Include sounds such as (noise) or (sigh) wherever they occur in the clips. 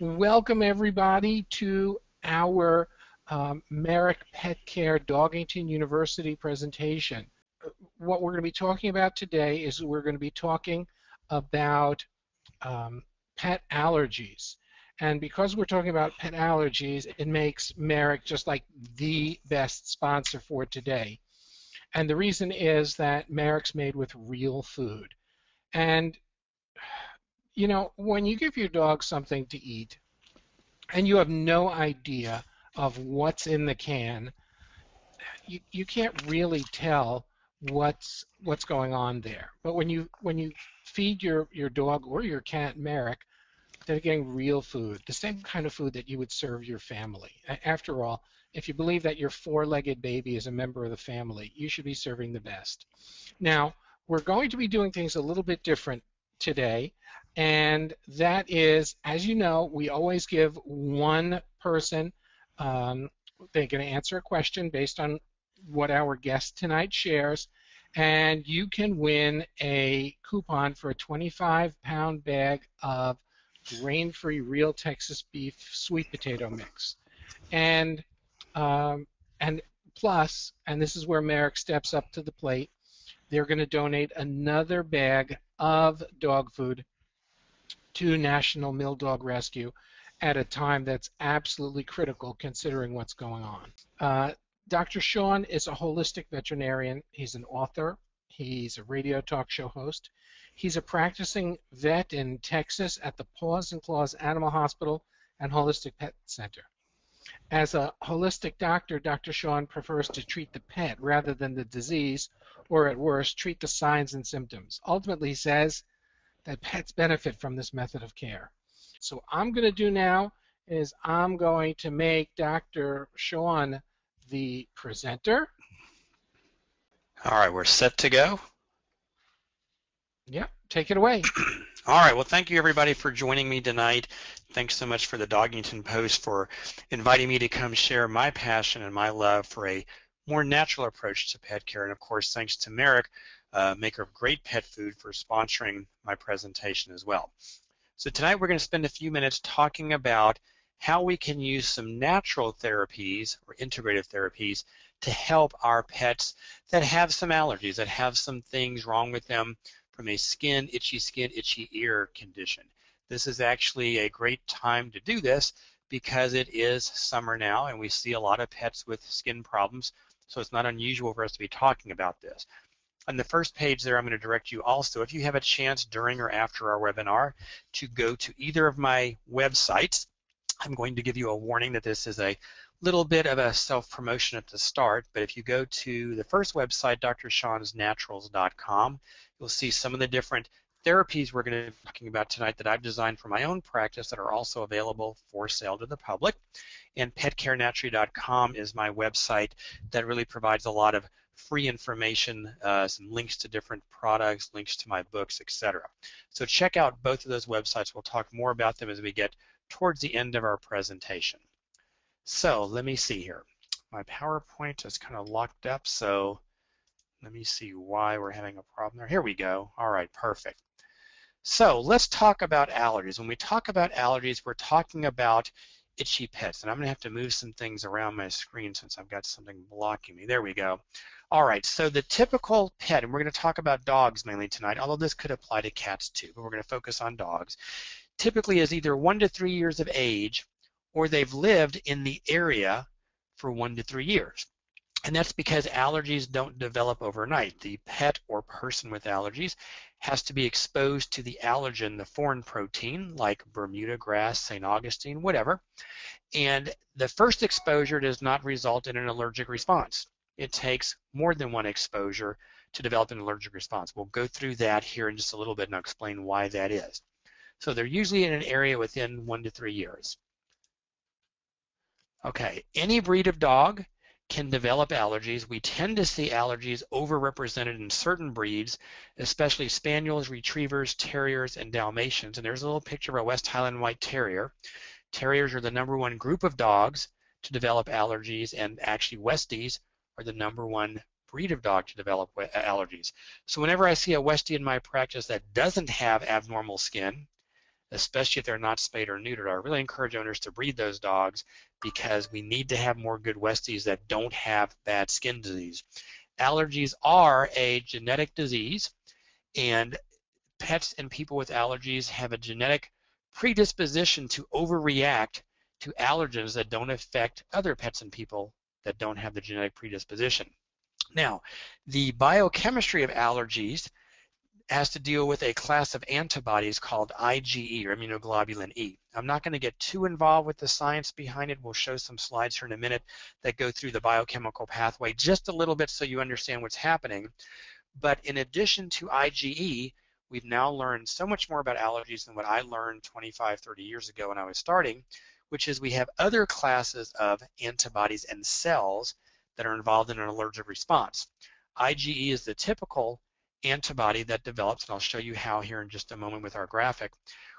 Welcome everybody to our um, Merrick Pet Care Dogington University presentation. What we're going to be talking about today is we're going to be talking about um, pet allergies. And because we're talking about pet allergies, it makes Merrick just like the best sponsor for today. And the reason is that Merrick's made with real food. And you know, when you give your dog something to eat and you have no idea of what's in the can, you, you can't really tell what's what's going on there. But when you when you feed your, your dog or your cat Merrick, they're getting real food, the same kind of food that you would serve your family. After all, if you believe that your four-legged baby is a member of the family, you should be serving the best. Now, we're going to be doing things a little bit different today and that is, as you know, we always give one person, um, they're going to answer a question based on what our guest tonight shares, and you can win a coupon for a 25 pound bag of grain free real Texas beef sweet potato mix. And, um, and plus, and this is where Merrick steps up to the plate, they're going to donate another bag of dog food to National Mill Dog Rescue at a time that's absolutely critical considering what's going on. Uh, Dr. Shawn is a holistic veterinarian. He's an author. He's a radio talk show host. He's a practicing vet in Texas at the Paws and Claws Animal Hospital and Holistic Pet Center. As a holistic doctor, Dr. Shawn prefers to treat the pet rather than the disease, or at worst, treat the signs and symptoms. Ultimately, he says that pets benefit from this method of care. So I'm going to do now is I'm going to make Dr. Shawn the presenter. All right, we're set to go. Yep, take it away. (clears throat) All right, well, thank you everybody for joining me tonight. Thanks so much for the Dogington Post for inviting me to come share my passion and my love for a more natural approach to pet care. And of course, thanks to Merrick uh, maker of great pet food, for sponsoring my presentation as well. So tonight we're going to spend a few minutes talking about how we can use some natural therapies or integrative therapies to help our pets that have some allergies, that have some things wrong with them from a skin, itchy skin, itchy ear condition. This is actually a great time to do this because it is summer now and we see a lot of pets with skin problems, so it's not unusual for us to be talking about this. On the first page there, I'm going to direct you also, if you have a chance during or after our webinar, to go to either of my websites. I'm going to give you a warning that this is a little bit of a self-promotion at the start, but if you go to the first website, drshawnsnaturals.com, you'll see some of the different therapies we're going to be talking about tonight that I've designed for my own practice that are also available for sale to the public. And petcarenaturally.com is my website that really provides a lot of free information, uh, some links to different products, links to my books, etc. So check out both of those websites. We'll talk more about them as we get towards the end of our presentation. So let me see here. My PowerPoint is kind of locked up, so let me see why we're having a problem there. Here we go. All right, perfect. So let's talk about allergies. When we talk about allergies, we're talking about itchy pets. And I'm going to have to move some things around my screen since I've got something blocking me. There we go. All right, so the typical pet, and we're going to talk about dogs mainly tonight, although this could apply to cats too, but we're going to focus on dogs, typically is either one to three years of age or they've lived in the area for one to three years. And that's because allergies don't develop overnight. The pet or person with allergies has to be exposed to the allergen, the foreign protein, like Bermuda grass, St. Augustine, whatever. And the first exposure does not result in an allergic response it takes more than one exposure to develop an allergic response. We'll go through that here in just a little bit and I'll explain why that is. So they're usually in an area within one to three years. Okay, any breed of dog can develop allergies. We tend to see allergies overrepresented in certain breeds, especially spaniels, retrievers, terriers, and Dalmatians. And there's a little picture of a West Highland White Terrier. Terriers are the number one group of dogs to develop allergies, and actually Westies are the number one breed of dog to develop uh, allergies. So whenever I see a Westie in my practice that doesn't have abnormal skin, especially if they're not spayed or neutered. I really encourage owners to breed those dogs because we need to have more good Westies that don't have bad skin disease. Allergies are a genetic disease, and pets and people with allergies have a genetic predisposition to overreact to allergens that don't affect other pets and people that don't have the genetic predisposition. Now, the biochemistry of allergies has to deal with a class of antibodies called IgE or immunoglobulin E. I'm not going to get too involved with the science behind it. We'll show some slides here in a minute that go through the biochemical pathway just a little bit so you understand what's happening. But in addition to IgE, we've now learned so much more about allergies than what I learned 25, 30 years ago when I was starting, which is we have other classes of antibodies and cells that are involved in an allergic response. IgE is the typical antibody that develops, and I'll show you how here in just a moment with our graphic,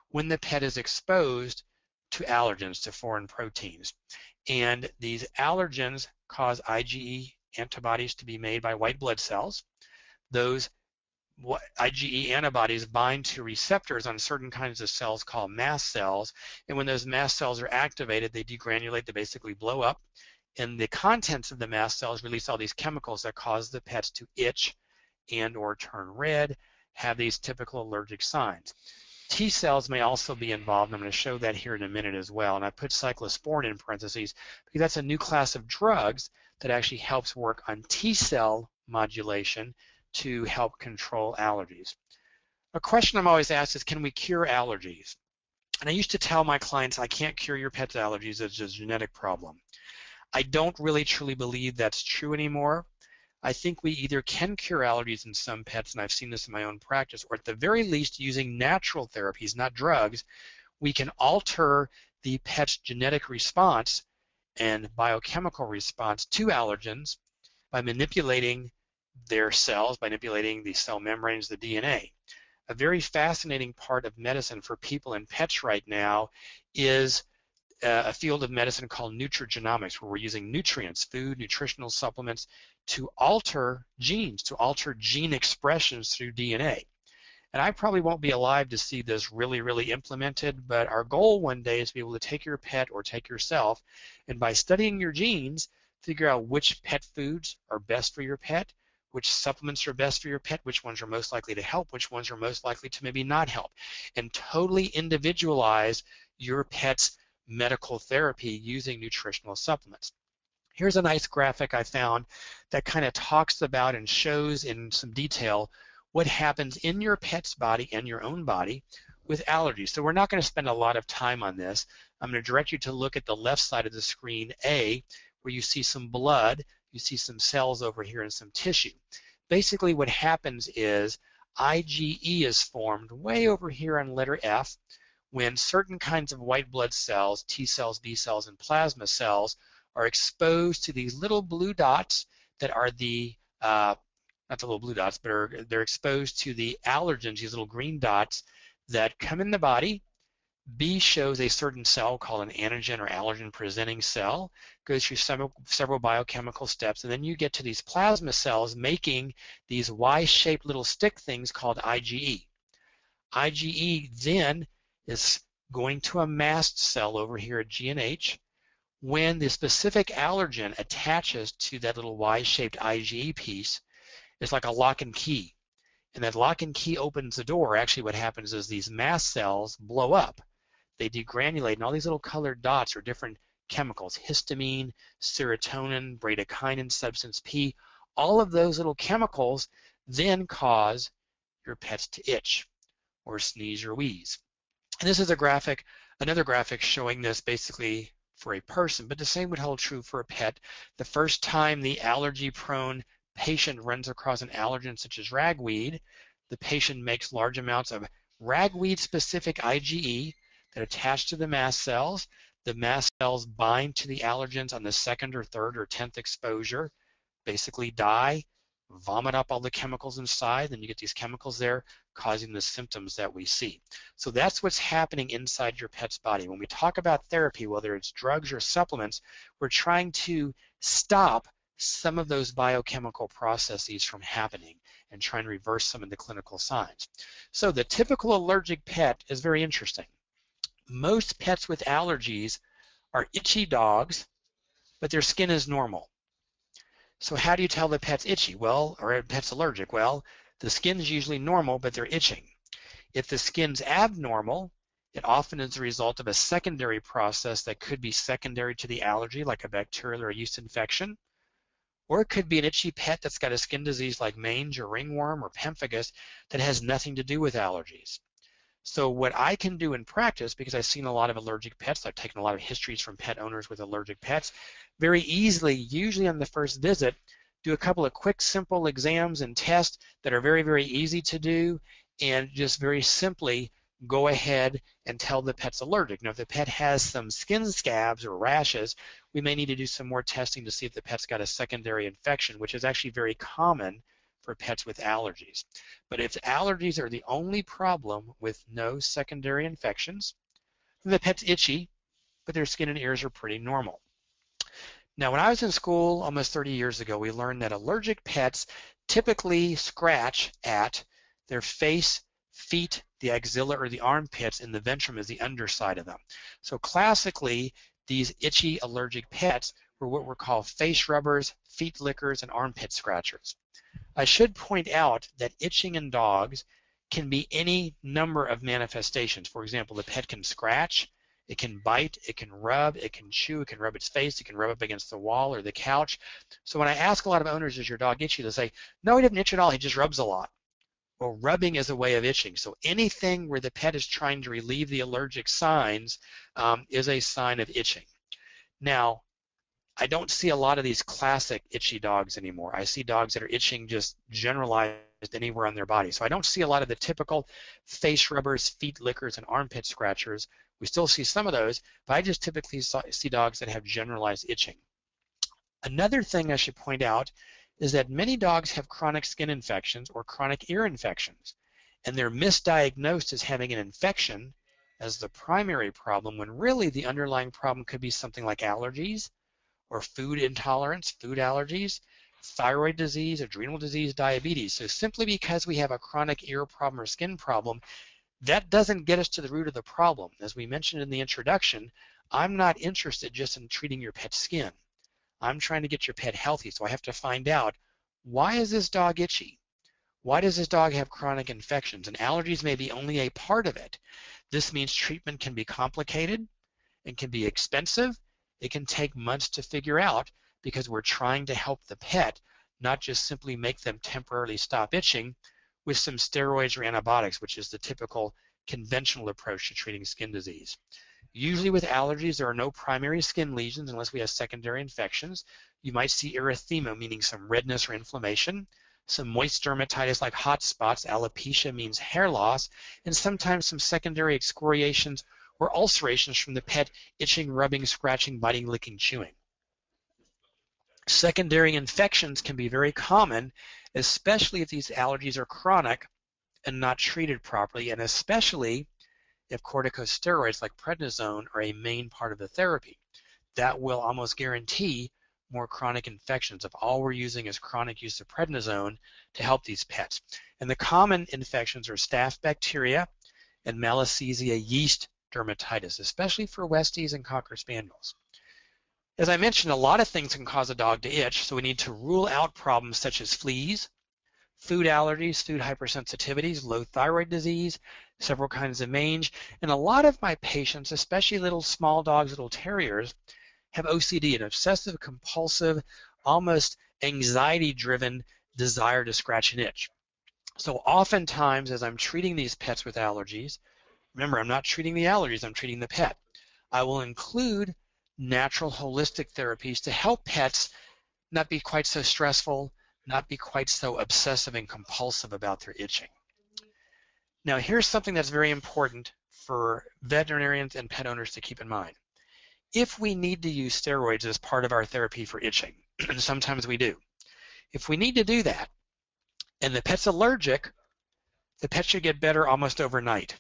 when the pet is exposed to allergens, to foreign proteins. And these allergens cause IgE antibodies to be made by white blood cells. Those IgE antibodies bind to receptors on certain kinds of cells called mast cells, and when those mast cells are activated, they degranulate, they basically blow up, and the contents of the mast cells release all these chemicals that cause the pets to itch, and or turn red, have these typical allergic signs. T cells may also be involved, and I'm going to show that here in a minute as well. And I put cyclosporin in parentheses because that's a new class of drugs that actually helps work on T cell modulation to help control allergies. A question I'm always asked is, can we cure allergies? And I used to tell my clients, I can't cure your pet's allergies, it's a genetic problem. I don't really truly believe that's true anymore. I think we either can cure allergies in some pets, and I've seen this in my own practice, or at the very least using natural therapies, not drugs, we can alter the pet's genetic response and biochemical response to allergens by manipulating their cells, by manipulating the cell membranes, the DNA. A very fascinating part of medicine for people and pets right now is uh, a field of medicine called nutrigenomics, where we're using nutrients, food, nutritional supplements, to alter genes, to alter gene expressions through DNA. And I probably won't be alive to see this really, really implemented, but our goal one day is to be able to take your pet or take yourself, and by studying your genes, figure out which pet foods are best for your pet, which supplements are best for your pet, which ones are most likely to help, which ones are most likely to maybe not help, and totally individualize your pet's medical therapy using nutritional supplements. Here's a nice graphic I found that kind of talks about and shows in some detail what happens in your pet's body and your own body with allergies. So we're not going to spend a lot of time on this. I'm going to direct you to look at the left side of the screen, A, where you see some blood, you see some cells over here and some tissue. Basically what happens is IgE is formed way over here on letter F when certain kinds of white blood cells, T cells, B cells, and plasma cells are exposed to these little blue dots that are the, uh, not the little blue dots, but are, they're exposed to the allergens, these little green dots that come in the body. B shows a certain cell called an antigen or allergen presenting cell, goes through several, several biochemical steps, and then you get to these plasma cells making these Y-shaped little stick things called IgE. IgE then is going to a mast cell over here at G&H. When the specific allergen attaches to that little Y-shaped IgE piece, it's like a lock and key. And that lock and key opens the door. Actually, what happens is these mast cells blow up. They degranulate, and all these little colored dots are different chemicals, histamine, serotonin, bradykinin, substance P. All of those little chemicals then cause your pets to itch or sneeze or wheeze. And this is a graphic, another graphic showing this basically for a person, but the same would hold true for a pet. The first time the allergy-prone patient runs across an allergen such as ragweed, the patient makes large amounts of ragweed-specific IgE that attach to the mast cells. The mast cells bind to the allergens on the second or third or tenth exposure, basically die, vomit up all the chemicals inside, then you get these chemicals there causing the symptoms that we see. So that's what's happening inside your pet's body. When we talk about therapy, whether it's drugs or supplements, we're trying to stop some of those biochemical processes from happening and try and reverse some of the clinical signs. So the typical allergic pet is very interesting. Most pets with allergies are itchy dogs, but their skin is normal. So how do you tell the pet's itchy? Well, or a pet's allergic? Well, the skin's usually normal, but they're itching. If the skin's abnormal, it often is a result of a secondary process that could be secondary to the allergy, like a bacterial or yeast infection, or it could be an itchy pet that's got a skin disease like mange or ringworm or pemphigus that has nothing to do with allergies. So what I can do in practice, because I've seen a lot of allergic pets, I've taken a lot of histories from pet owners with allergic pets, very easily, usually on the first visit, do a couple of quick, simple exams and tests that are very, very easy to do, and just very simply go ahead and tell the pet's allergic. Now, if the pet has some skin scabs or rashes, we may need to do some more testing to see if the pet's got a secondary infection, which is actually very common for pets with allergies. But if allergies are the only problem with no secondary infections, then the pet's itchy, but their skin and ears are pretty normal. Now, when I was in school almost 30 years ago, we learned that allergic pets typically scratch at their face, feet, the axilla or the armpits, and the ventrum is the underside of them. So classically, these itchy allergic pets were what were called face rubbers, feet lickers, and armpit scratchers. I should point out that itching in dogs can be any number of manifestations. For example, the pet can scratch, it can bite, it can rub, it can chew, it can rub its face, it can rub up against the wall or the couch. So when I ask a lot of owners, does your dog itchy? They'll say, no, he doesn't itch at all, he just rubs a lot. Well, rubbing is a way of itching. So anything where the pet is trying to relieve the allergic signs um, is a sign of itching. Now, I don't see a lot of these classic itchy dogs anymore. I see dogs that are itching just generalized anywhere on their body. So I don't see a lot of the typical face rubbers, feet lickers, and armpit scratchers we still see some of those, but I just typically see dogs that have generalized itching. Another thing I should point out is that many dogs have chronic skin infections or chronic ear infections, and they're misdiagnosed as having an infection as the primary problem when really the underlying problem could be something like allergies or food intolerance, food allergies, thyroid disease, adrenal disease, diabetes. So simply because we have a chronic ear problem or skin problem that doesn't get us to the root of the problem. As we mentioned in the introduction, I'm not interested just in treating your pet's skin. I'm trying to get your pet healthy, so I have to find out why is this dog itchy? Why does this dog have chronic infections? And allergies may be only a part of it. This means treatment can be complicated and can be expensive. It can take months to figure out because we're trying to help the pet, not just simply make them temporarily stop itching, with some steroids or antibiotics, which is the typical conventional approach to treating skin disease. Usually with allergies, there are no primary skin lesions unless we have secondary infections. You might see erythema, meaning some redness or inflammation, some moist dermatitis like hot spots, alopecia means hair loss, and sometimes some secondary excoriations or ulcerations from the pet itching, rubbing, scratching, biting, licking, chewing. Secondary infections can be very common especially if these allergies are chronic and not treated properly, and especially if corticosteroids like prednisone are a main part of the therapy. That will almost guarantee more chronic infections if all we're using is chronic use of prednisone to help these pets. And the common infections are staph bacteria and Malassezia yeast dermatitis, especially for Westies and Cocker Spaniels. As I mentioned, a lot of things can cause a dog to itch, so we need to rule out problems such as fleas, food allergies, food hypersensitivities, low thyroid disease, several kinds of mange, and a lot of my patients, especially little small dogs, little terriers, have OCD, an obsessive compulsive, almost anxiety-driven desire to scratch and itch. So oftentimes, as I'm treating these pets with allergies, remember, I'm not treating the allergies, I'm treating the pet. I will include natural holistic therapies to help pets not be quite so stressful, not be quite so obsessive and compulsive about their itching. Now here's something that's very important for veterinarians and pet owners to keep in mind. If we need to use steroids as part of our therapy for itching, (clears throat) and sometimes we do, if we need to do that and the pet's allergic, the pet should get better almost overnight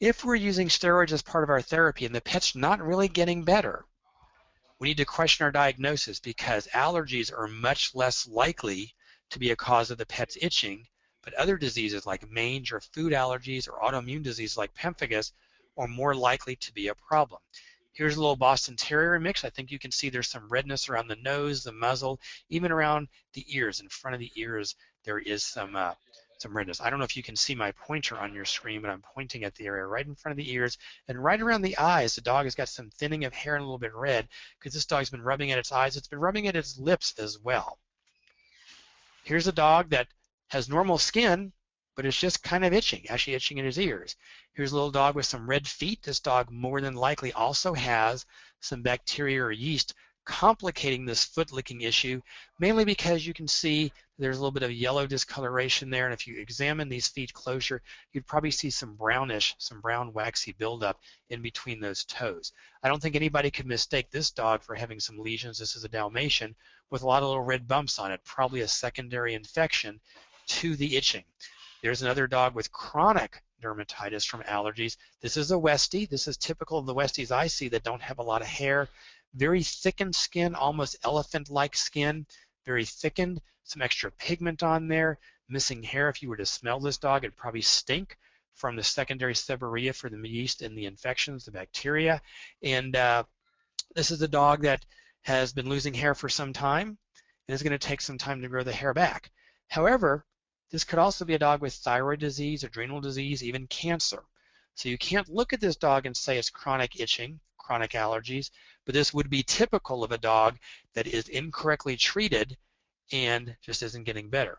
if we're using steroids as part of our therapy and the pet's not really getting better, we need to question our diagnosis because allergies are much less likely to be a cause of the pet's itching, but other diseases like mange or food allergies or autoimmune diseases like pemphigus are more likely to be a problem. Here's a little Boston Terrier mix. I think you can see there's some redness around the nose, the muzzle, even around the ears. In front of the ears, there is some uh, some redness. I don't know if you can see my pointer on your screen, but I'm pointing at the area right in front of the ears and right around the eyes. The dog has got some thinning of hair and a little bit red because this dog's been rubbing at its eyes. It's been rubbing at its lips as well. Here's a dog that has normal skin, but it's just kind of itching, actually itching in his ears. Here's a little dog with some red feet. This dog more than likely also has some bacteria or yeast complicating this foot licking issue, mainly because you can see there's a little bit of yellow discoloration there, and if you examine these feet closer, you'd probably see some brownish, some brown waxy buildup in between those toes. I don't think anybody could mistake this dog for having some lesions. This is a Dalmatian with a lot of little red bumps on it, probably a secondary infection to the itching. There's another dog with chronic dermatitis from allergies. This is a Westie. This is typical of the Westies I see that don't have a lot of hair. Very thickened skin, almost elephant-like skin, very thickened, some extra pigment on there, missing hair. If you were to smell this dog, it'd probably stink from the secondary seborrhea for the yeast and the infections, the bacteria. And uh, this is a dog that has been losing hair for some time and is going to take some time to grow the hair back. However, this could also be a dog with thyroid disease, adrenal disease, even cancer. So you can't look at this dog and say it's chronic itching, chronic allergies, but this would be typical of a dog that is incorrectly treated and just isn't getting better.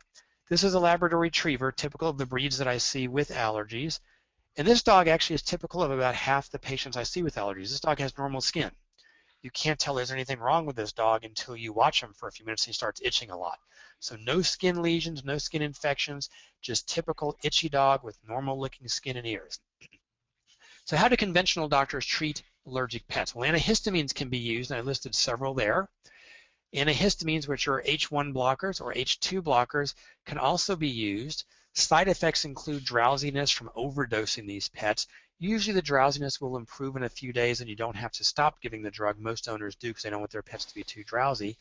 This is a Labrador Retriever, typical of the breeds that I see with allergies. And this dog actually is typical of about half the patients I see with allergies. This dog has normal skin. You can't tell there's anything wrong with this dog until you watch him for a few minutes and he starts itching a lot. So no skin lesions, no skin infections, just typical itchy dog with normal looking skin and ears. (clears throat) so how do conventional doctors treat allergic pets? Well, antihistamines can be used, and I listed several there. Antihistamines, which are H1 blockers or H2 blockers, can also be used. Side effects include drowsiness from overdosing these pets. Usually the drowsiness will improve in a few days and you don't have to stop giving the drug. Most owners do because they don't want their pets to be too drowsy.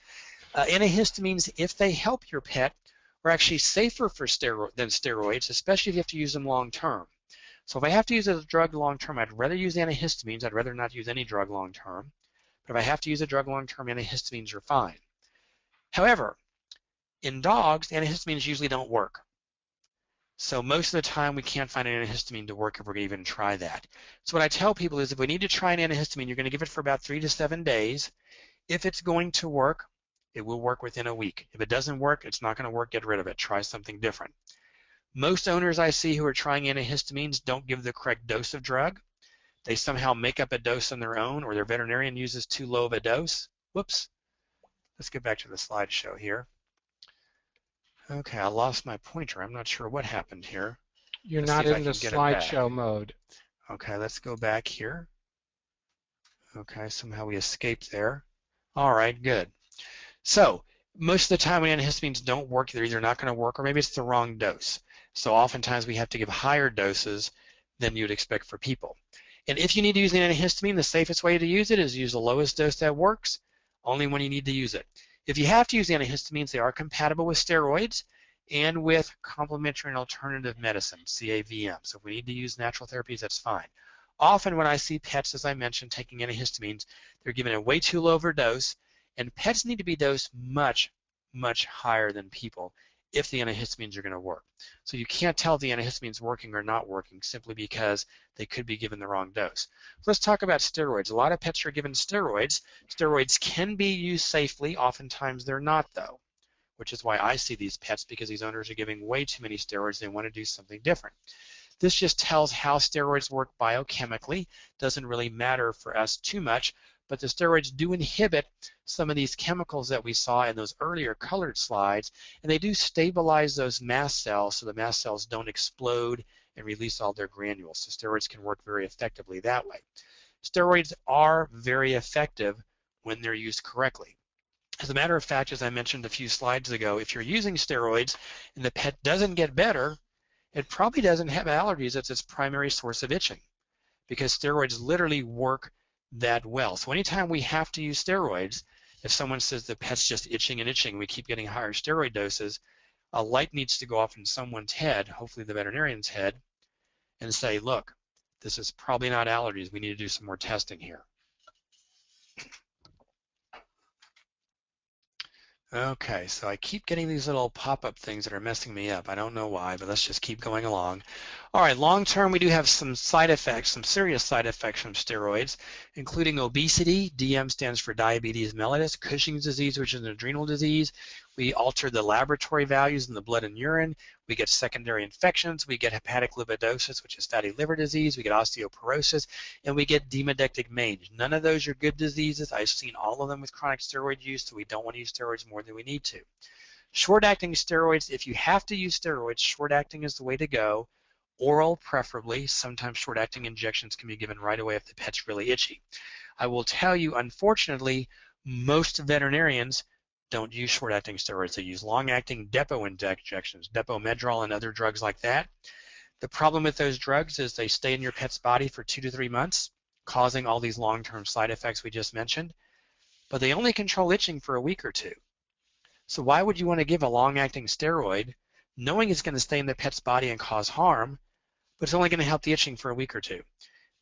Uh, antihistamines, if they help your pet, are actually safer for stero than steroids, especially if you have to use them long term. So if I have to use a drug long term, I'd rather use antihistamines. I'd rather not use any drug long term. But if I have to use a drug long term, antihistamines are fine. However, in dogs, antihistamines usually don't work. So most of the time we can't find an antihistamine to work if we're going to even try that. So what I tell people is if we need to try an antihistamine, you're going to give it for about three to seven days. If it's going to work, it will work within a week. If it doesn't work, it's not going to work. Get rid of it. Try something different. Most owners I see who are trying antihistamines don't give the correct dose of drug. They somehow make up a dose on their own or their veterinarian uses too low of a dose. Whoops. Let's get back to the slideshow here. Okay, I lost my pointer. I'm not sure what happened here. You're let's not in the slideshow mode. Okay, let's go back here. Okay, somehow we escaped there. All right, good. So most of the time when antihistamines don't work, they're either not going to work or maybe it's the wrong dose. So oftentimes we have to give higher doses than you'd expect for people. And if you need to use an antihistamine, the safest way to use it is use the lowest dose that works, only when you need to use it. If you have to use antihistamines, they are compatible with steroids and with complementary and alternative medicine, CAVM. So if we need to use natural therapies, that's fine. Often when I see pets, as I mentioned, taking antihistamines, they're given a way too low of a dose and pets need to be dosed much, much higher than people if the antihistamines are going to work. So you can't tell if the antihistamines working or not working simply because they could be given the wrong dose. Let's talk about steroids. A lot of pets are given steroids. Steroids can be used safely. Oftentimes they're not though, which is why I see these pets because these owners are giving way too many steroids. They want to do something different. This just tells how steroids work biochemically. Doesn't really matter for us too much but the steroids do inhibit some of these chemicals that we saw in those earlier colored slides, and they do stabilize those mast cells so the mast cells don't explode and release all their granules. So steroids can work very effectively that way. Steroids are very effective when they're used correctly. As a matter of fact, as I mentioned a few slides ago, if you're using steroids and the pet doesn't get better, it probably doesn't have allergies as its primary source of itching because steroids literally work that well. So anytime we have to use steroids, if someone says the pet's just itching and itching, we keep getting higher steroid doses, a light needs to go off in someone's head, hopefully the veterinarian's head, and say, look, this is probably not allergies. We need to do some more testing here. Okay, so I keep getting these little pop-up things that are messing me up. I don't know why, but let's just keep going along. All right, long term, we do have some side effects, some serious side effects from steroids, including obesity. DM stands for diabetes mellitus, Cushing's disease, which is an adrenal disease. We alter the laboratory values in the blood and urine. We get secondary infections. We get hepatic lipidosis, which is fatty liver disease. We get osteoporosis, and we get demodectic mange. None of those are good diseases. I've seen all of them with chronic steroid use, so we don't want to use steroids more than we need to. Short-acting steroids, if you have to use steroids, short-acting is the way to go. Oral, preferably. Sometimes short-acting injections can be given right away if the pet's really itchy. I will tell you, unfortunately, most veterinarians don't use short-acting steroids. They use long-acting depot injections, Depo-Medrol and other drugs like that. The problem with those drugs is they stay in your pet's body for two to three months, causing all these long-term side effects we just mentioned. But they only control itching for a week or two. So why would you want to give a long-acting steroid knowing it's going to stay in the pet's body and cause harm, but it's only going to help the itching for a week or two?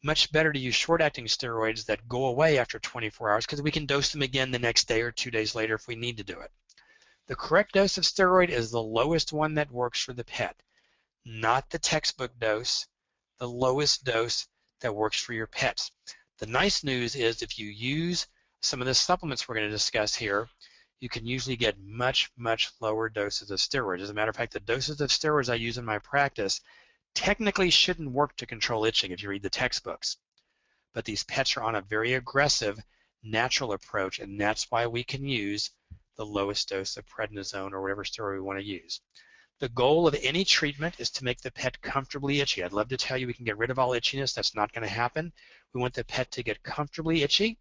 much better to use short-acting steroids that go away after 24 hours because we can dose them again the next day or two days later if we need to do it. The correct dose of steroid is the lowest one that works for the pet, not the textbook dose, the lowest dose that works for your pets. The nice news is if you use some of the supplements we're going to discuss here, you can usually get much, much lower doses of steroids. As a matter of fact, the doses of steroids I use in my practice technically shouldn't work to control itching if you read the textbooks. But these pets are on a very aggressive natural approach, and that's why we can use the lowest dose of prednisone or whatever steroid we want to use. The goal of any treatment is to make the pet comfortably itchy. I'd love to tell you we can get rid of all itchiness. That's not going to happen. We want the pet to get comfortably itchy.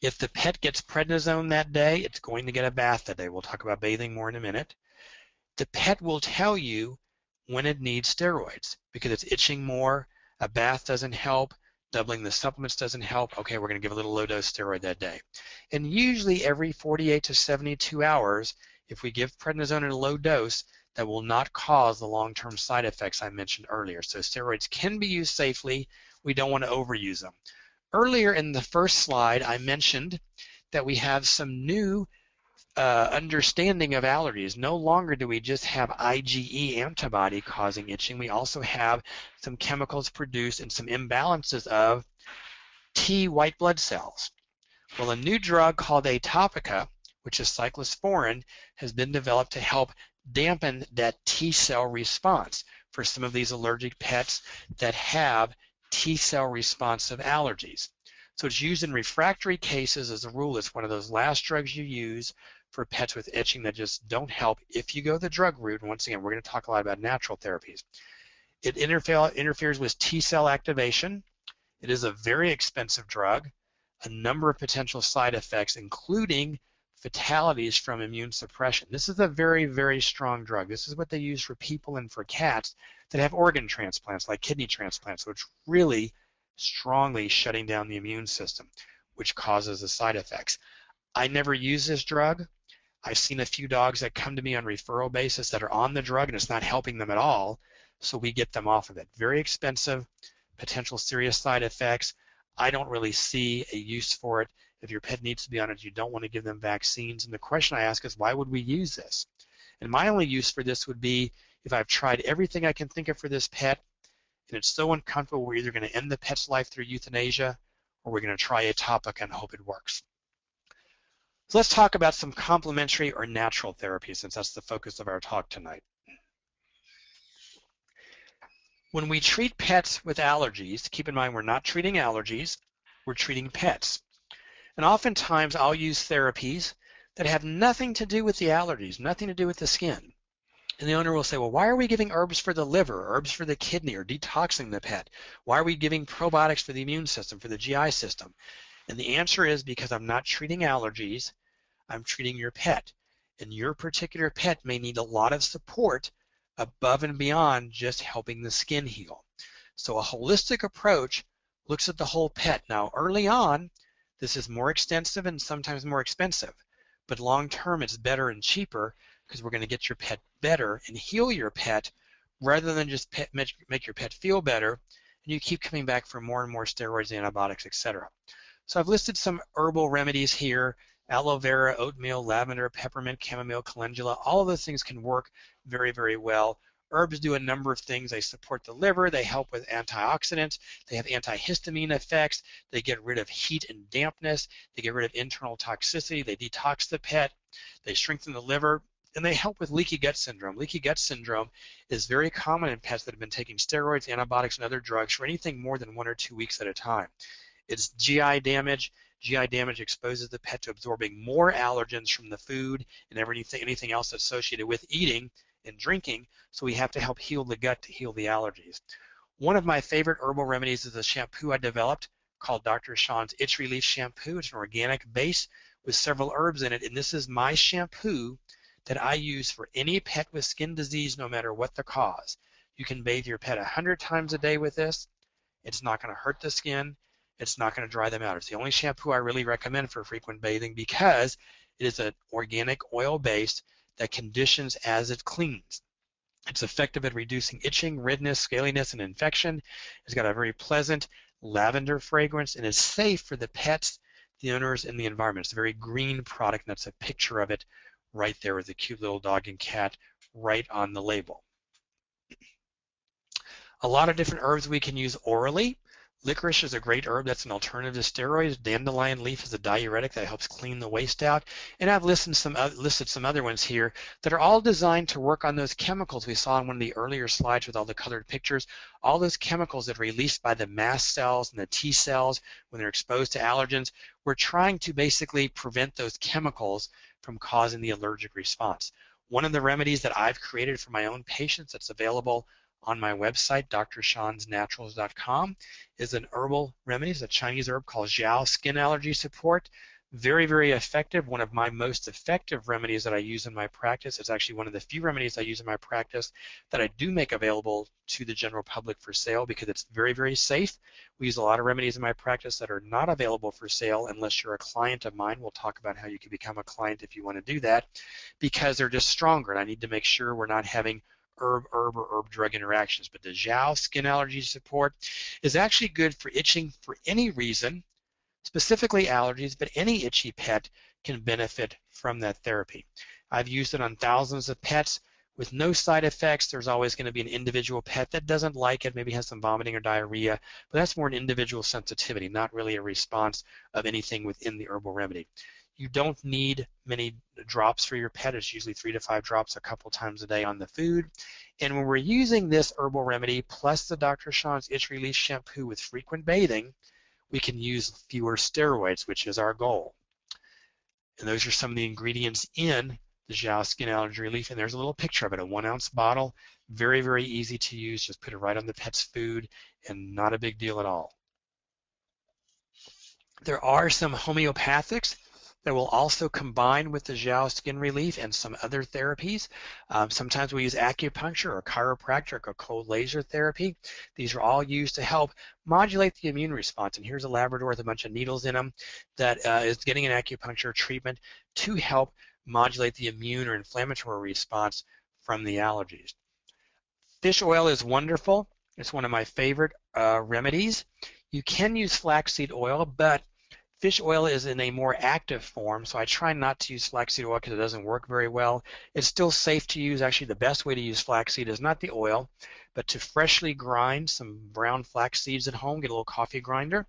If the pet gets prednisone that day, it's going to get a bath that day. We'll talk about bathing more in a minute. The pet will tell you when it needs steroids because it's itching more, a bath doesn't help, doubling the supplements doesn't help, okay, we're going to give a little low dose steroid that day. And usually every 48 to 72 hours, if we give prednisone in a low dose, that will not cause the long-term side effects I mentioned earlier. So steroids can be used safely. We don't want to overuse them. Earlier in the first slide, I mentioned that we have some new uh, understanding of allergies. No longer do we just have IgE antibody causing itching. We also have some chemicals produced and some imbalances of T white blood cells. Well, a new drug called Atopica, which is cyclosporin, has been developed to help dampen that T cell response for some of these allergic pets that have T cell responsive allergies. So it's used in refractory cases as a rule. It's one of those last drugs you use for pets with itching that just don't help if you go the drug route. And once again, we're going to talk a lot about natural therapies. It interferes with T cell activation. It is a very expensive drug, a number of potential side effects, including fatalities from immune suppression. This is a very, very strong drug. This is what they use for people and for cats that have organ transplants, like kidney transplants, so it's really strongly shutting down the immune system, which causes the side effects. I never use this drug. I've seen a few dogs that come to me on referral basis that are on the drug and it's not helping them at all, so we get them off of it. Very expensive, potential serious side effects. I don't really see a use for it. If your pet needs to be on it, you don't want to give them vaccines. And the question I ask is, why would we use this? And my only use for this would be if I've tried everything I can think of for this pet and it's so uncomfortable, we're either going to end the pet's life through euthanasia or we're going to try Atopica and hope it works. So let's talk about some complementary or natural therapies since that's the focus of our talk tonight. When we treat pets with allergies, keep in mind we're not treating allergies, we're treating pets. And oftentimes I'll use therapies that have nothing to do with the allergies, nothing to do with the skin. And the owner will say, well, why are we giving herbs for the liver, herbs for the kidney, or detoxing the pet? Why are we giving probiotics for the immune system, for the GI system? And the answer is because I'm not treating allergies, I'm treating your pet. And your particular pet may need a lot of support above and beyond just helping the skin heal. So a holistic approach looks at the whole pet. Now early on, this is more extensive and sometimes more expensive, but long term it's better and cheaper because we're going to get your pet better and heal your pet rather than just pet, make your pet feel better and you keep coming back for more and more steroids, antibiotics, etc. So I've listed some herbal remedies here, aloe vera, oatmeal, lavender, peppermint, chamomile, calendula, all of those things can work very, very well. Herbs do a number of things. They support the liver, they help with antioxidants, they have antihistamine effects, they get rid of heat and dampness, they get rid of internal toxicity, they detox the pet, they strengthen the liver, and they help with leaky gut syndrome. Leaky gut syndrome is very common in pets that have been taking steroids, antibiotics, and other drugs for anything more than one or two weeks at a time. It's GI damage. GI damage exposes the pet to absorbing more allergens from the food and everything anything else associated with eating and drinking, so we have to help heal the gut to heal the allergies. One of my favorite herbal remedies is a shampoo I developed called Dr. Shawn's Itch Relief Shampoo. It's an organic base with several herbs in it, and this is my shampoo that I use for any pet with skin disease, no matter what the cause. You can bathe your pet 100 times a day with this. It's not going to hurt the skin it's not going to dry them out. It's the only shampoo I really recommend for frequent bathing because it is an organic oil base that conditions as it cleans. It's effective at reducing itching, redness, scaliness, and infection. It's got a very pleasant lavender fragrance and is safe for the pets, the owners, and the environment. It's a very green product, and that's a picture of it right there with a cute little dog and cat right on the label. A lot of different herbs we can use orally. Licorice is a great herb that's an alternative to steroids. Dandelion leaf is a diuretic that helps clean the waste out. And I've listed some, uh, listed some other ones here that are all designed to work on those chemicals we saw in one of the earlier slides with all the colored pictures. All those chemicals that are released by the mast cells and the T cells when they're exposed to allergens. We're trying to basically prevent those chemicals from causing the allergic response. One of the remedies that I've created for my own patients that's available on my website, drshawnsnaturals.com, is an herbal remedy. It's a Chinese herb called Xiao Skin Allergy Support. Very, very effective. One of my most effective remedies that I use in my practice. It's actually one of the few remedies I use in my practice that I do make available to the general public for sale because it's very, very safe. We use a lot of remedies in my practice that are not available for sale unless you're a client of mine. We'll talk about how you can become a client if you want to do that because they're just stronger. And I need to make sure we're not having herb, herb, or herb drug interactions. But the Xiao skin allergy support is actually good for itching for any reason, specifically allergies, but any itchy pet can benefit from that therapy. I've used it on thousands of pets with no side effects. There's always going to be an individual pet that doesn't like it, maybe has some vomiting or diarrhea, but that's more an individual sensitivity, not really a response of anything within the herbal remedy. You don't need many drops for your pet. It's usually three to five drops a couple times a day on the food. And when we're using this herbal remedy plus the Dr. Shawn's Itch Relief Shampoo with frequent bathing, we can use fewer steroids, which is our goal. And those are some of the ingredients in the Xiao Skin Allergy Relief. And there's a little picture of it, a one ounce bottle. Very, very easy to use. Just put it right on the pet's food and not a big deal at all. There are some homeopathics that will also combine with the Xiao skin relief and some other therapies. Um, sometimes we use acupuncture or chiropractic or cold laser therapy. These are all used to help modulate the immune response. And here's a Labrador with a bunch of needles in them that uh, is getting an acupuncture treatment to help modulate the immune or inflammatory response from the allergies. Fish oil is wonderful. It's one of my favorite uh, remedies. You can use flaxseed oil, but Fish oil is in a more active form, so I try not to use flaxseed oil because it doesn't work very well. It's still safe to use. Actually, the best way to use flaxseed is not the oil, but to freshly grind some brown flax seeds at home, get a little coffee grinder,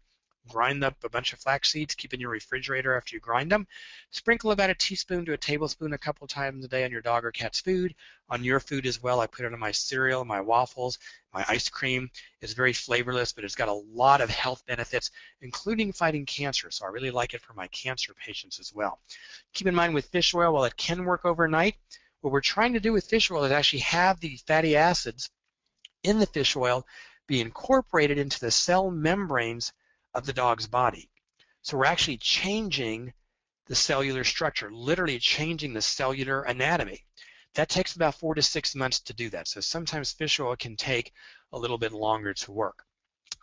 grind up a bunch of flax seeds, keep in your refrigerator after you grind them. Sprinkle about a teaspoon to a tablespoon a couple times a day on your dog or cat's food. On your food as well, I put it on my cereal, my waffles, my ice cream. It's very flavorless, but it's got a lot of health benefits, including fighting cancer. So I really like it for my cancer patients as well. Keep in mind with fish oil, while it can work overnight, what we're trying to do with fish oil is actually have the fatty acids in the fish oil be incorporated into the cell membranes of the dog's body. So we're actually changing the cellular structure, literally changing the cellular anatomy. That takes about four to six months to do that. So sometimes fish oil can take a little bit longer to work.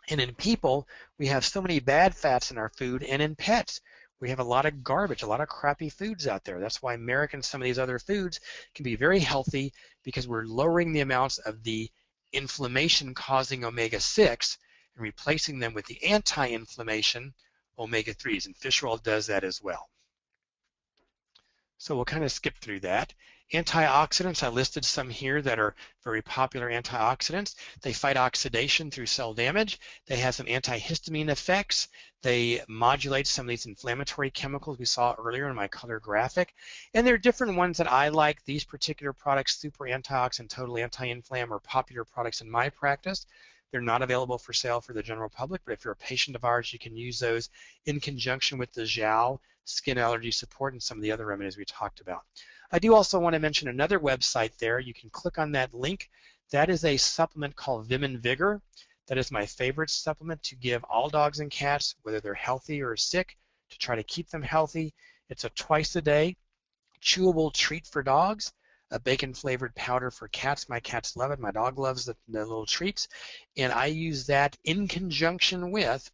And in people, we have so many bad fats in our food, and in pets, we have a lot of garbage, a lot of crappy foods out there. That's why American some of these other foods can be very healthy because we're lowering the amounts of the inflammation causing omega-6 and replacing them with the anti-inflammation omega-3s, and fish oil does that as well. So we'll kind of skip through that. Antioxidants, I listed some here that are very popular antioxidants. They fight oxidation through cell damage. They have some antihistamine effects. They modulate some of these inflammatory chemicals we saw earlier in my color graphic. And there are different ones that I like. These particular products, Super Antioxidant, Total Anti-Inflam, are popular products in my practice. They're not available for sale for the general public, but if you're a patient of ours, you can use those in conjunction with the Xiao skin allergy support and some of the other remedies we talked about. I do also want to mention another website there. You can click on that link. That is a supplement called Vim Vigor. That is my favorite supplement to give all dogs and cats, whether they're healthy or sick, to try to keep them healthy. It's a twice a day chewable treat for dogs, a bacon flavored powder for cats. My cats love it. My dog loves the, the little treats. And I use that in conjunction with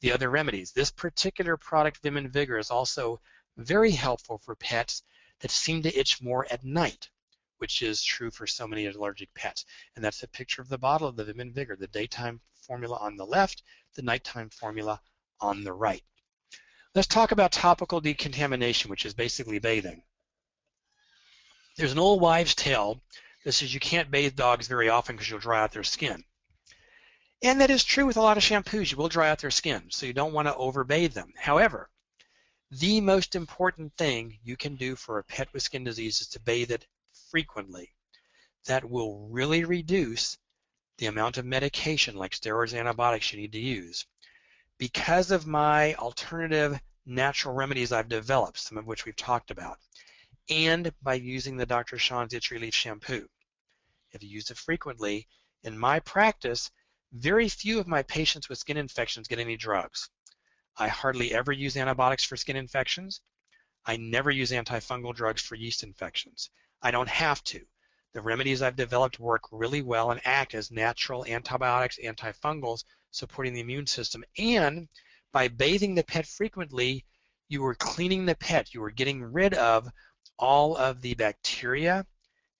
the other remedies. This particular product, Vim and Vigor, is also very helpful for pets that seem to itch more at night, which is true for so many allergic pets. And that's a picture of the bottle of the Vim and Vigor, the daytime formula on the left, the nighttime formula on the right. Let's talk about topical decontamination, which is basically bathing. There's an old wives' tale that says you can't bathe dogs very often because you'll dry out their skin. And that is true with a lot of shampoos. You will dry out their skin, so you don't want to overbathe them. However, the most important thing you can do for a pet with skin disease is to bathe it frequently. That will really reduce the amount of medication like steroids and antibiotics you need to use. Because of my alternative natural remedies I've developed, some of which we've talked about, and by using the Dr. Shawn's Itch Relief Shampoo. If you use it frequently, in my practice, very few of my patients with skin infections get any drugs. I hardly ever use antibiotics for skin infections. I never use antifungal drugs for yeast infections. I don't have to. The remedies I've developed work really well and act as natural antibiotics, antifungals, supporting the immune system. And by bathing the pet frequently, you are cleaning the pet. You are getting rid of all of the bacteria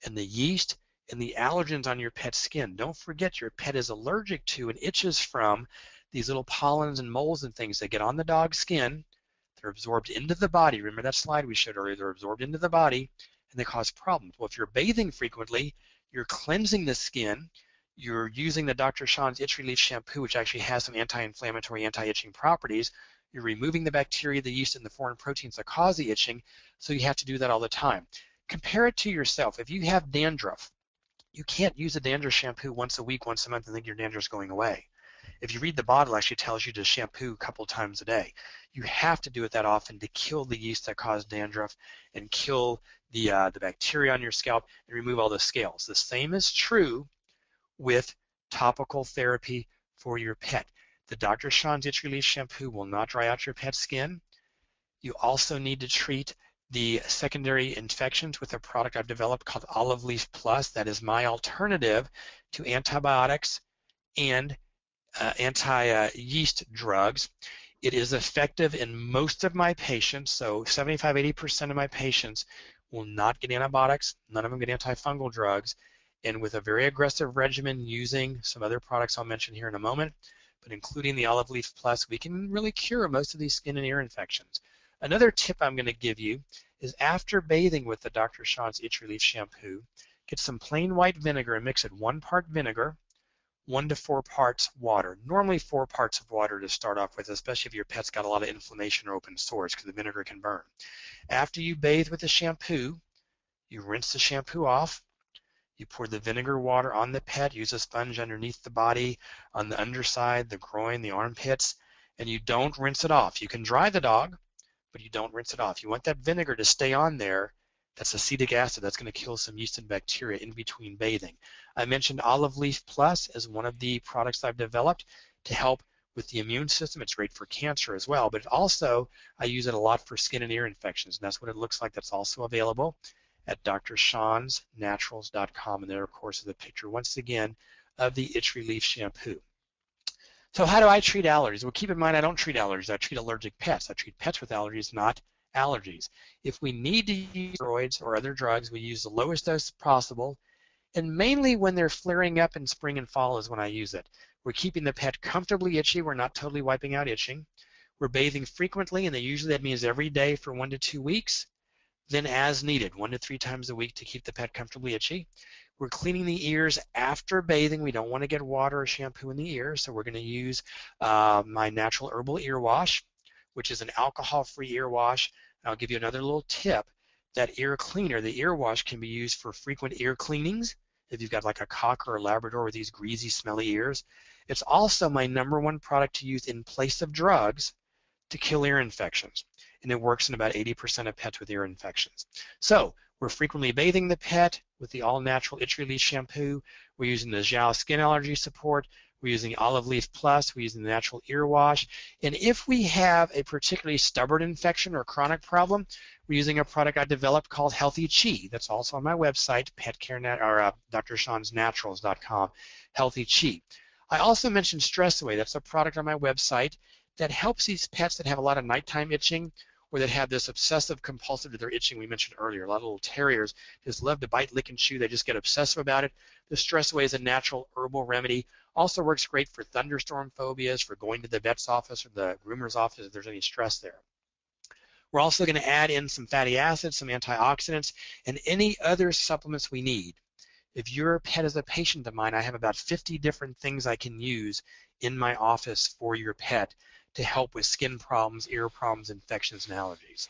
and the yeast and the allergens on your pet's skin. Don't forget your pet is allergic to and itches from these little pollens and molds and things that get on the dog's skin. They're absorbed into the body. Remember that slide we showed earlier? They're absorbed into the body and they cause problems. Well, if you're bathing frequently, you're cleansing the skin. You're using the Dr. Shawn's Itch Relief Shampoo, which actually has some anti-inflammatory, anti-itching properties. You're removing the bacteria, the yeast, and the foreign proteins that cause the itching, so you have to do that all the time. Compare it to yourself. If you have dandruff, you can't use a dandruff shampoo once a week, once a month, and think your dandruff's going away. If you read the bottle, it actually tells you to shampoo a couple times a day. You have to do it that often to kill the yeast that cause dandruff and kill the, uh, the bacteria on your scalp and remove all the scales. The same is true with topical therapy for your pet. The Dr. Shawn's Itch Relief Shampoo will not dry out your pet's skin. You also need to treat the secondary infections with a product I've developed called Olive Leaf Plus. That is my alternative to antibiotics and uh, anti-yeast drugs. It is effective in most of my patients, so 75-80% of my patients will not get antibiotics, none of them get antifungal drugs, and with a very aggressive regimen using some other products I'll mention here in a moment, but including the Olive Leaf Plus, we can really cure most of these skin and ear infections. Another tip I'm going to give you is after bathing with the Dr. Shawn's Itch Relief Shampoo, get some plain white vinegar and mix it one part vinegar, one to four parts water. Normally four parts of water to start off with, especially if your pet's got a lot of inflammation or open sores because the vinegar can burn. After you bathe with the shampoo, you rinse the shampoo off, you pour the vinegar water on the pet, use a sponge underneath the body, on the underside, the groin, the armpits, and you don't rinse it off. You can dry the dog, but you don't rinse it off. You want that vinegar to stay on there that's acetic acid. That's going to kill some yeast and bacteria in between bathing. I mentioned Olive Leaf Plus as one of the products I've developed to help with the immune system. It's great for cancer as well, but also I use it a lot for skin and ear infections, and that's what it looks like. That's also available at drshawnsnaturals.com, and there, of course, is a picture once again of the Itch Relief Shampoo. So how do I treat allergies? Well, keep in mind I don't treat allergies. I treat allergic pets. I treat pets with allergies, not allergies. If we need to use steroids or other drugs, we use the lowest dose possible, and mainly when they're flaring up in spring and fall is when I use it. We're keeping the pet comfortably itchy. We're not totally wiping out itching. We're bathing frequently, and they usually that means every day for one to two weeks. Then as needed, one to three times a week to keep the pet comfortably itchy. We're cleaning the ears after bathing. We don't want to get water or shampoo in the ears, so we're going to use uh, my natural herbal ear wash, which is an alcohol-free ear wash. I'll give you another little tip. That ear cleaner, the ear wash, can be used for frequent ear cleanings if you've got like a cocker or a labrador with these greasy, smelly ears. It's also my number one product to use in place of drugs to kill ear infections, and it works in about 80% of pets with ear infections. So we're frequently bathing the pet with the all-natural itch release shampoo. We're using the Xiao skin allergy support. We're using Olive Leaf Plus. We're using the natural ear wash. And if we have a particularly stubborn infection or chronic problem, we're using a product I developed called Healthy Chi. That's also on my website, petcarenet or uh, drshawnsnaturals.com. Healthy Chi. I also mentioned Stress Away. That's a product on my website that helps these pets that have a lot of nighttime itching or that have this obsessive compulsive to their itching we mentioned earlier. A lot of little terriers just love to bite, lick, and chew. They just get obsessive about it. The stress away is a natural herbal remedy. Also works great for thunderstorm phobias, for going to the vet's office or the groomer's office if there's any stress there. We're also going to add in some fatty acids, some antioxidants, and any other supplements we need. If your pet is a patient of mine, I have about 50 different things I can use in my office for your pet to help with skin problems, ear problems, infections, and allergies.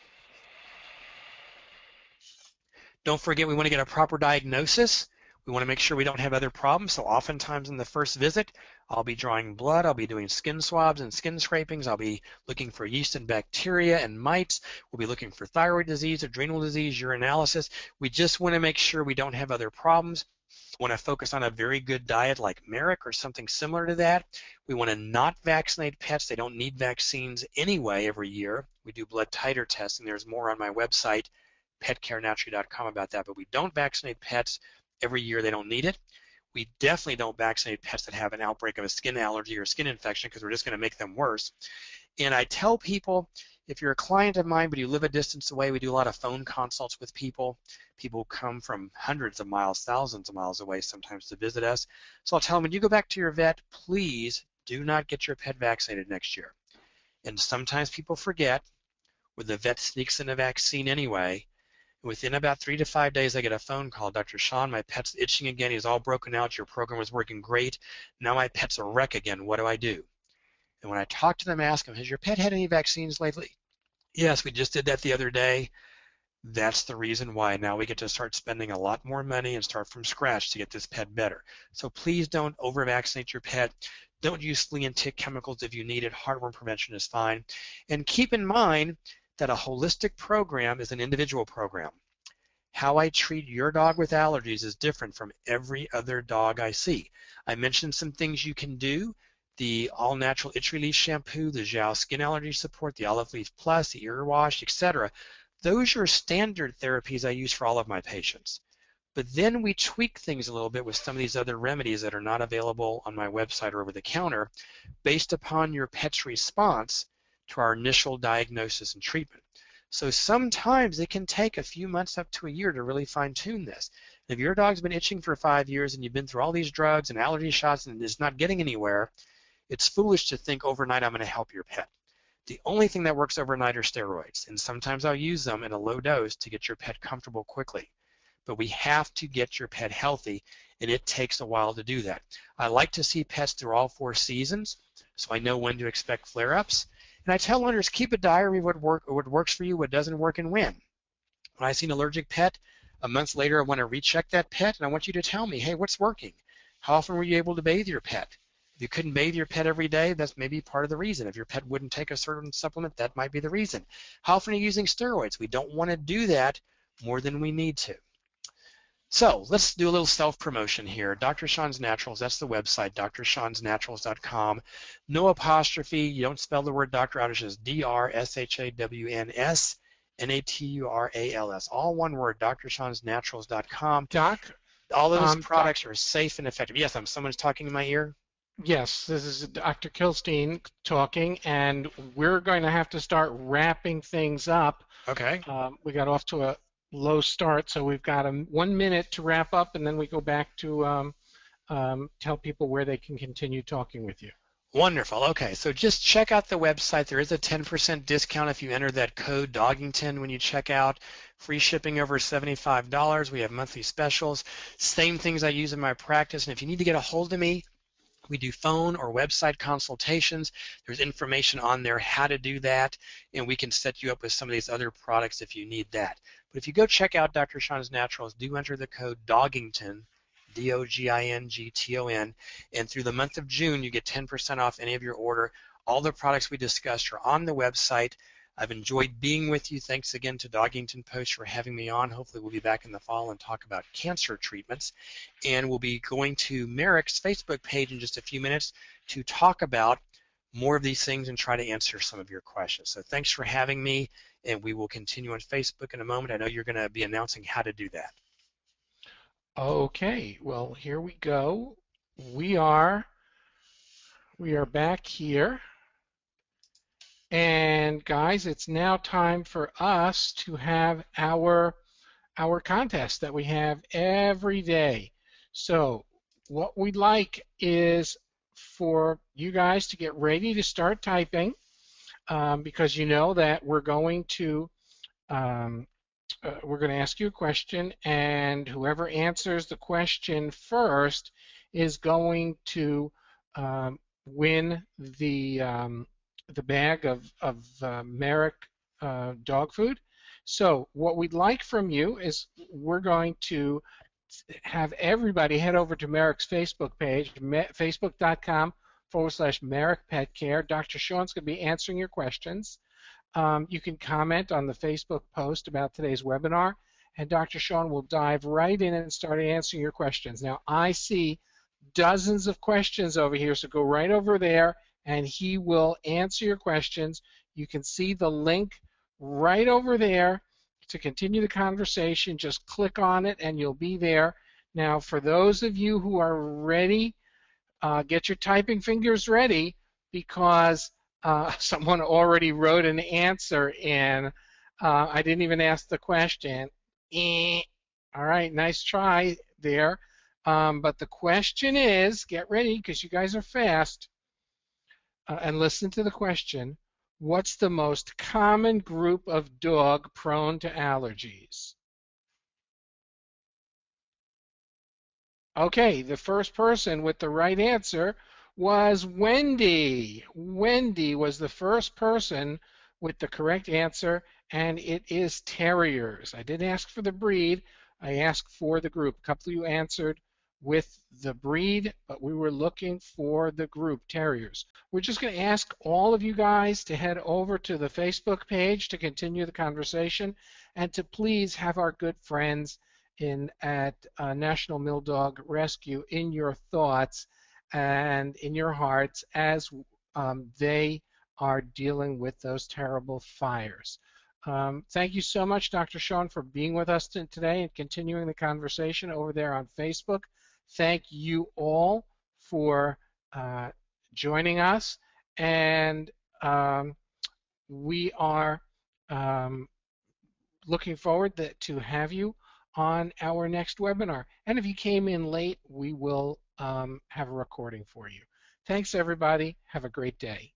Don't forget we want to get a proper diagnosis. We want to make sure we don't have other problems. So oftentimes in the first visit, I'll be drawing blood, I'll be doing skin swabs and skin scrapings, I'll be looking for yeast and bacteria and mites, we'll be looking for thyroid disease, adrenal disease, urinalysis. We just want to make sure we don't have other problems want to focus on a very good diet like Merrick or something similar to that. We want to not vaccinate pets. They don't need vaccines anyway every year. We do blood titer testing. There's more on my website, petcarenaturally.com about that. But we don't vaccinate pets every year. They don't need it. We definitely don't vaccinate pets that have an outbreak of a skin allergy or skin infection because we're just going to make them worse. And I tell people if you're a client of mine but you live a distance away, we do a lot of phone consults with people. People come from hundreds of miles, thousands of miles away sometimes to visit us. So I'll tell them when you go back to your vet, please do not get your pet vaccinated next year. And sometimes people forget, where the vet sneaks in a vaccine anyway. Within about three to five days, I get a phone call. Dr. Shawn, my pet's itching again. He's all broken out. Your program was working great. Now my pet's a wreck again. What do I do? And when I talk to them, ask them, has your pet had any vaccines lately? Yes, we just did that the other day. That's the reason why now we get to start spending a lot more money and start from scratch to get this pet better. So please don't over-vaccinate your pet. Don't use flea and tick chemicals if you need it. Heartworm prevention is fine. And keep in mind that a holistic program is an individual program. How I treat your dog with allergies is different from every other dog I see. I mentioned some things you can do the all natural itch Relief shampoo, the Xiao skin allergy support, the olive leaf plus, the ear wash, etc. Those are standard therapies I use for all of my patients. But then we tweak things a little bit with some of these other remedies that are not available on my website or over the counter based upon your pet's response to our initial diagnosis and treatment. So sometimes it can take a few months up to a year to really fine tune this. If your dog's been itching for five years and you've been through all these drugs and allergy shots and it's not getting anywhere, it's foolish to think overnight I'm going to help your pet. The only thing that works overnight are steroids, and sometimes I'll use them in a low dose to get your pet comfortable quickly. But we have to get your pet healthy, and it takes a while to do that. I like to see pets through all four seasons, so I know when to expect flare-ups. And I tell owners, keep a diary of what, work, what works for you, what doesn't work, and when. When I see an allergic pet, a month later I want to recheck that pet, and I want you to tell me, hey, what's working? How often were you able to bathe your pet? If you couldn't bathe your pet every day, that's maybe part of the reason. If your pet wouldn't take a certain supplement, that might be the reason. How often are you using steroids? We don't want to do that more than we need to. So let's do a little self-promotion here. Dr. Shawn's Naturals, that's the website, drshawnsnaturals.com. No apostrophe. You don't spell the word doctor out. It's just D-R-S-H-A-W-N-S. N-A-T-U-R-A-L-S. All one word, drshawnsnaturals.com. Doc, all of those um, products doc, are safe and effective. Yes, I'm, someone's talking in my ear. Yes, this is Dr. Kilstein talking, and we're going to have to start wrapping things up. Okay. Um, we got off to a low start, so we've got a, one minute to wrap up, and then we go back to um, um, tell people where they can continue talking with you. Wonderful. Okay, so just check out the website. There is a 10% discount if you enter that code Dogington when you check out. Free shipping over $75. We have monthly specials. Same things I use in my practice. And if you need to get a hold of me, we do phone or website consultations. There's information on there how to do that, and we can set you up with some of these other products if you need that. But if you go check out Dr. Shawn's Naturals, do enter the code Dogington, D-O-G-I-N-G-T-O-N, and through the month of June you get 10% off any of your order. All the products we discussed are on the website. I've enjoyed being with you. Thanks again to Dogington Post for having me on. Hopefully we'll be back in the fall and talk about cancer treatments. And we'll be going to Merrick's Facebook page in just a few minutes to talk about more of these things and try to answer some of your questions. So thanks for having me, and we will continue on Facebook in a moment. I know you're going to be announcing how to do that. Okay, well here we go. We are we are back here. And guys, it's now time for us to have our our contest that we have every day. So what we'd like is for you guys to get ready to start typing um, because you know that we're going to um, uh, we're going to ask you a question and whoever answers the question first is going to um, win the um, the bag of, of uh, Merrick uh, dog food. So what we'd like from you is we're going to have everybody head over to Merrick's Facebook page, facebook.com forward slash Merrick Pet Care. Dr. Shawn's going to be answering your questions. Um, you can comment on the Facebook post about today's webinar, and Dr. Shawn will dive right in and start answering your questions. Now, I see dozens of questions over here, so go right over there and he will answer your questions. You can see the link right over there to continue the conversation. Just click on it and you'll be there. Now, for those of you who are ready, uh, get your typing fingers ready because uh, (laughs) someone already wrote an answer in. Uh, I didn't even ask the question. Eh. All right, nice try there. Um, but the question is, get ready because you guys are fast uh, and listen to the question, what's the most common group of dog prone to allergies? Okay, the first person with the right answer was Wendy. Wendy was the first person with the correct answer, and it is terriers. I didn't ask for the breed, I asked for the group. A couple of you answered with the breed, but we were looking for the group terriers. We're just going to ask all of you guys to head over to the Facebook page to continue the conversation and to please have our good friends in at uh, National Mill Dog Rescue in your thoughts and in your hearts as um, they are dealing with those terrible fires. Um, thank you so much, Dr. Shawn, for being with us today and continuing the conversation over there on Facebook thank you all for uh, joining us, and um, we are um, looking forward that, to have you on our next webinar. And if you came in late, we will um, have a recording for you. Thanks, everybody. Have a great day.